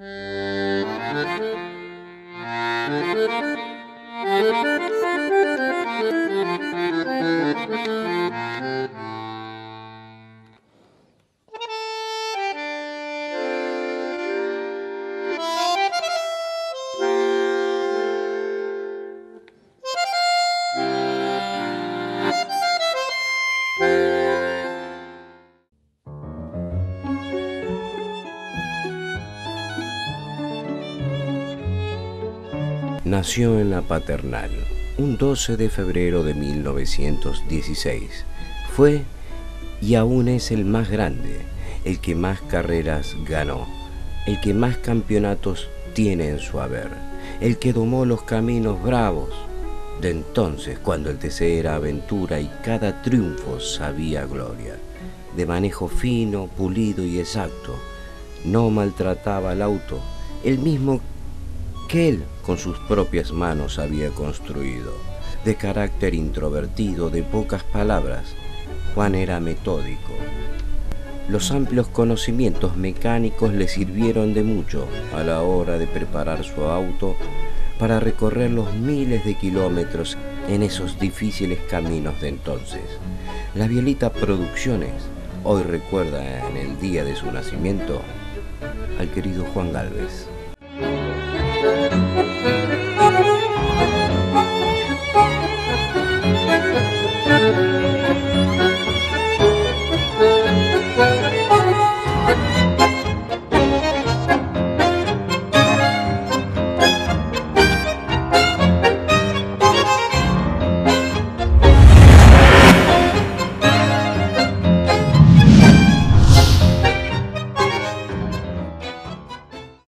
Thank you. Nació en la paternal un 12 de febrero de 1916. Fue y aún es el más grande, el que más carreras ganó, el que más campeonatos tiene en su haber, el que domó los caminos bravos de entonces cuando el TC era aventura y cada triunfo sabía gloria, de manejo fino, pulido y exacto, no maltrataba al auto, el mismo que él con sus propias manos había construido. De carácter introvertido, de pocas palabras, Juan era metódico. Los amplios conocimientos mecánicos le sirvieron de mucho a la hora de preparar su auto para recorrer los miles de kilómetros en esos difíciles caminos de entonces. La Violita Producciones hoy recuerda en el día de su nacimiento al querido Juan Galvez. Thank you.